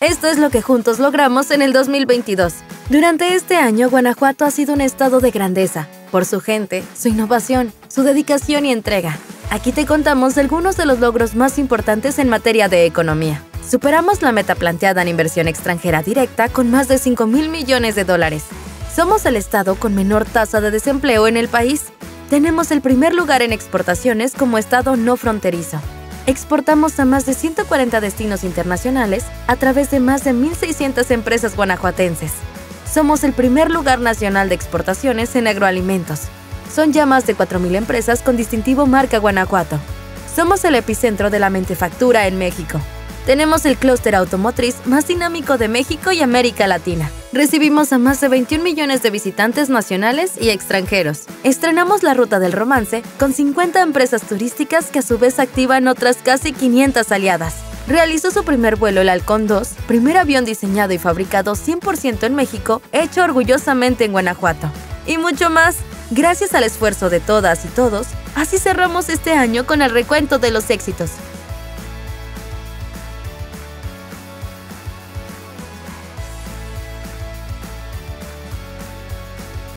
Esto es lo que juntos logramos en el 2022. Durante este año, Guanajuato ha sido un estado de grandeza, por su gente, su innovación, su dedicación y entrega. Aquí te contamos algunos de los logros más importantes en materia de economía. Superamos la meta planteada en inversión extranjera directa con más de 5 mil millones de dólares. Somos el estado con menor tasa de desempleo en el país. Tenemos el primer lugar en exportaciones como estado no fronterizo exportamos a más de 140 destinos internacionales a través de más de 1.600 empresas guanajuatenses. Somos el primer lugar nacional de exportaciones en agroalimentos. Son ya más de 4.000 empresas con distintivo marca Guanajuato. Somos el epicentro de la mentefactura en México. Tenemos el clúster automotriz más dinámico de México y América Latina. Recibimos a más de 21 millones de visitantes nacionales y extranjeros. Estrenamos la Ruta del Romance con 50 empresas turísticas que a su vez activan otras casi 500 aliadas. Realizó su primer vuelo el Halcón 2, primer avión diseñado y fabricado 100% en México, hecho orgullosamente en Guanajuato. Y mucho más. Gracias al esfuerzo de todas y todos, así cerramos este año con el recuento de los éxitos.